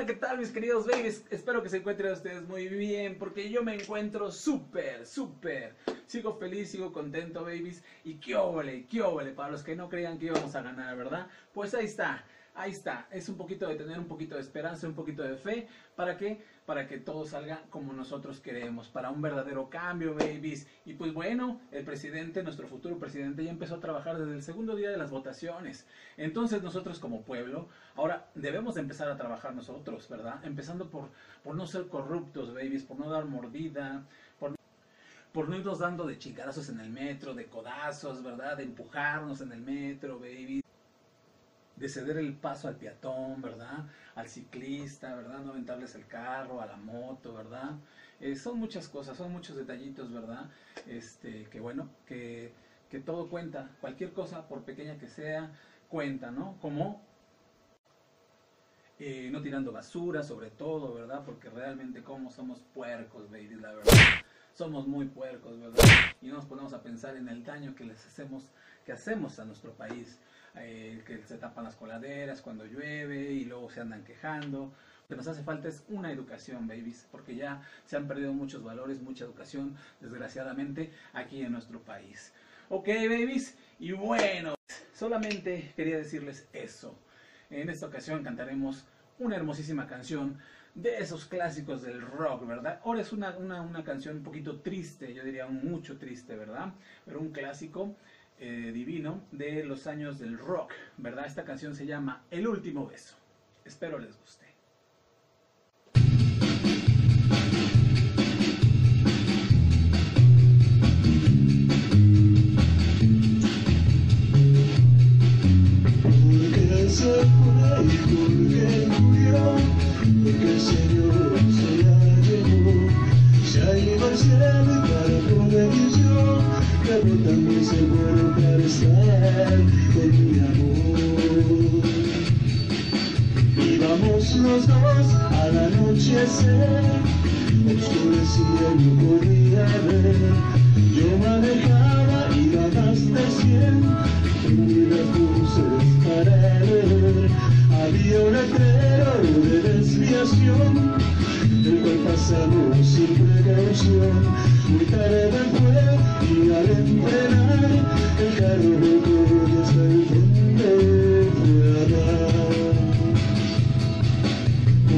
Hola, ¿qué tal mis queridos babies? Espero que se encuentren ustedes muy bien porque yo me encuentro súper, súper. Sigo feliz, sigo contento, babies. Y qué óvole, qué óvole, para los que no creían que íbamos a ganar, ¿verdad? Pues ahí está, ahí está. Es un poquito de tener un poquito de esperanza, un poquito de fe. ¿Para qué? Para que todo salga como nosotros queremos, para un verdadero cambio, babies. Y pues bueno, el presidente, nuestro futuro presidente, ya empezó a trabajar desde el segundo día de las votaciones. Entonces nosotros como pueblo, ahora debemos de empezar a trabajar nosotros, ¿verdad? Empezando por, por no ser corruptos, babies, por no dar mordida, por por no irnos dando de chingarazos en el metro, de codazos, ¿verdad? De empujarnos en el metro, baby. De ceder el paso al peatón, ¿verdad? Al ciclista, ¿verdad? No aventarles el carro, a la moto, ¿verdad? Eh, son muchas cosas, son muchos detallitos, ¿verdad? Este, que bueno, que, que todo cuenta. Cualquier cosa, por pequeña que sea, cuenta, ¿no? Como eh, no tirando basura, sobre todo, ¿verdad? Porque realmente como somos puercos, baby, la verdad somos muy puercos, ¿verdad? Y no nos ponemos a pensar en el daño que les hacemos, que hacemos a nuestro país, eh, que se tapan las coladeras cuando llueve y luego se andan quejando. Lo que nos hace falta es una educación, babies, porque ya se han perdido muchos valores, mucha educación, desgraciadamente, aquí en nuestro país. Ok, babies, y bueno, solamente quería decirles eso. En esta ocasión cantaremos una hermosísima canción de esos clásicos del rock, ¿verdad? Ahora es una, una, una canción un poquito triste, yo diría mucho triste, ¿verdad? Pero un clásico eh, divino de los años del rock, ¿verdad? Esta canción se llama El último beso. Espero les guste. Los dos al anochecer, oscurecía y no podía ver, yo manejaba, más de cien, las luces para ver, había un letrero de desviación, el cual pasamos sin precaución, muy tarde fue y al entrenar, el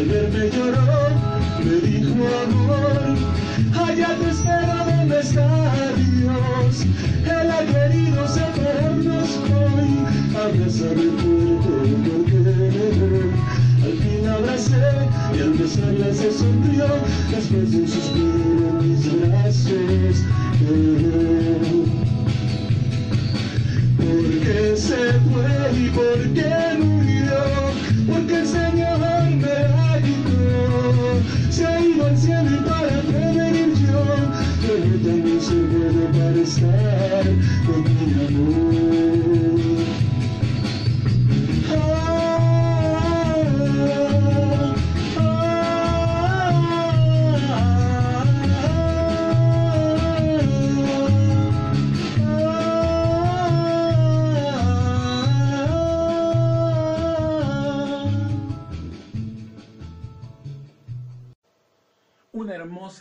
Al verme lloró, me dijo amor, allá te espero donde está Dios. Él ha querido separarnos hoy, abrazarme fuerte porque me voy. Al fin abracé y al besarla se sonrió, después de un suspiro en mis brazos. lloró. Porque se fue y porque murió,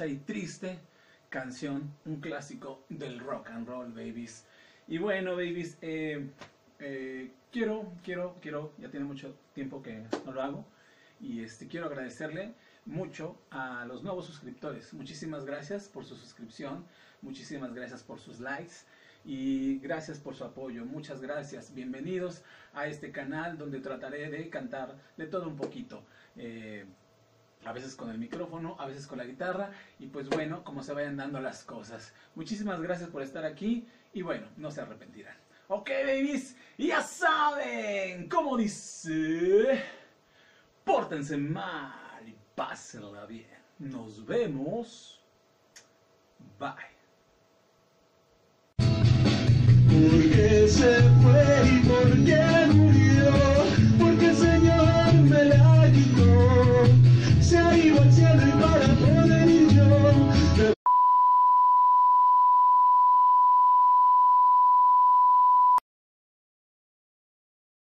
y triste canción, un clásico del rock and roll, babies. Y bueno, babies, eh, eh, quiero, quiero, quiero, ya tiene mucho tiempo que no lo hago, y este, quiero agradecerle mucho a los nuevos suscriptores. Muchísimas gracias por su suscripción, muchísimas gracias por sus likes y gracias por su apoyo. Muchas gracias. Bienvenidos a este canal donde trataré de cantar de todo un poquito. Eh, a veces con el micrófono, a veces con la guitarra y pues bueno, como se vayan dando las cosas. Muchísimas gracias por estar aquí y bueno, no se arrepentirán. Ok, babies, ya saben, como dice... pórtense mal y pásenla bien. Nos vemos. Bye.